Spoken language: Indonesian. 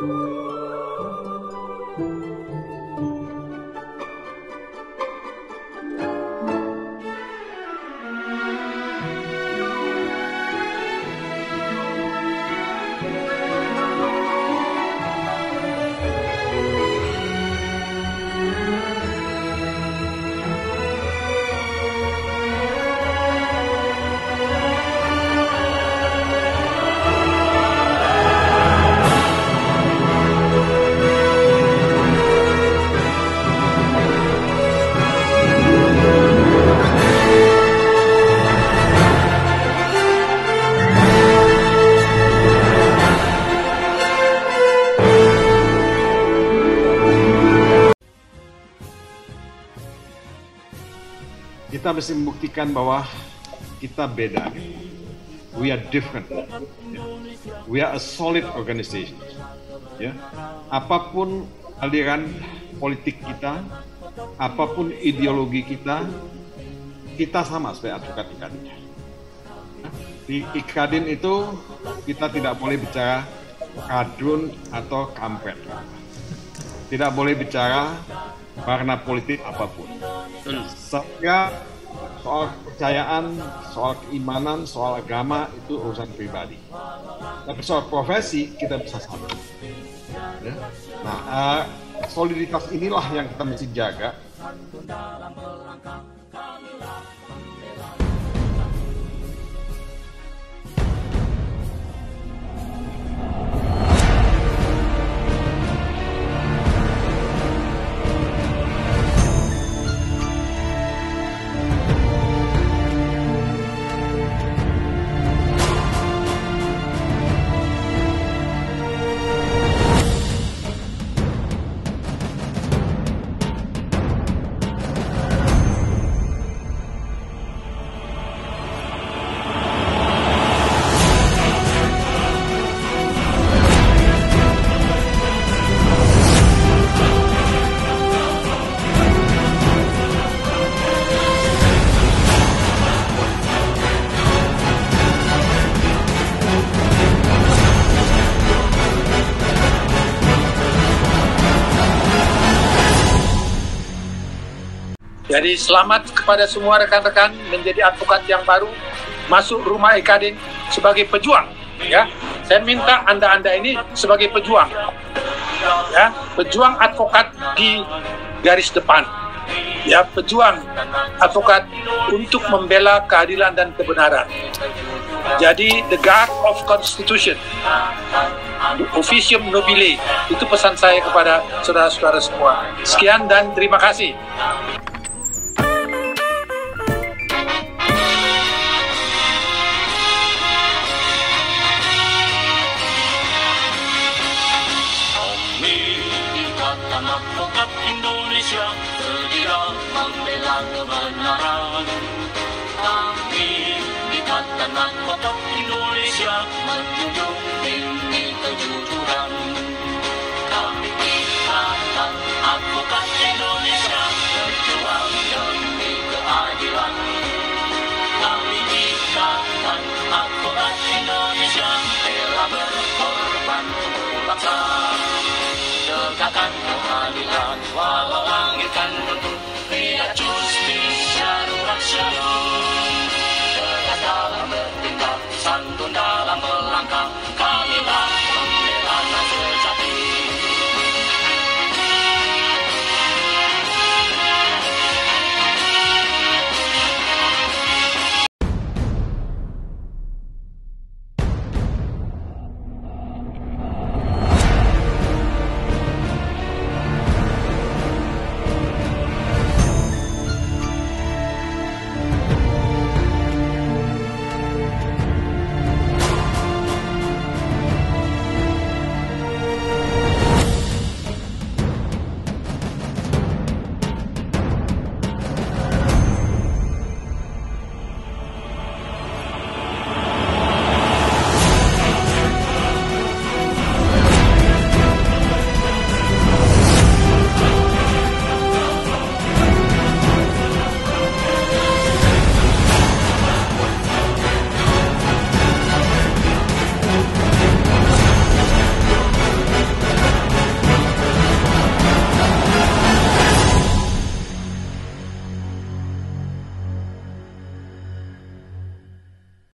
Música kita mesti membuktikan bahwa kita beda. We are different. We are a solid organization. Ya, apa pun aliran politik kita, apa pun ideologi kita, kita sama sebagai advokat Ikadin. Di Ikadin itu kita tidak boleh bicara kadrun atau kampret. Tidak boleh bicara karena politik apa pun. Saya soal kepercayaan, soal keimanan, soal agama itu urusan pribadi. Tapi soal profesi kita bisa sama. Ya. Nah, uh, soliditas inilah yang kita mesti jaga. Jadi selamat kepada semua rekan-rekan menjadi advokat yang baru masuk rumah Ekadin sebagai pejuang. Ya, saya minta anda-anda ini sebagai pejuang, ya, pejuang advokat di garis depan, ya, pejuang advokat untuk membela keadilan dan kebenaran. Jadi the guard of constitution, officium nobile, itu pesan saya kepada saudara-saudara semua. Sekian dan terima kasih. Kebenaran Kami Ikatan Advokat Indonesia Menjunjung tinggi kejujuran Kami Ikatan Advokat Indonesia Berjuang demi keadilan Kami Ikatan Advokat Indonesia Rela berkorban untuk bangsa Tegakkan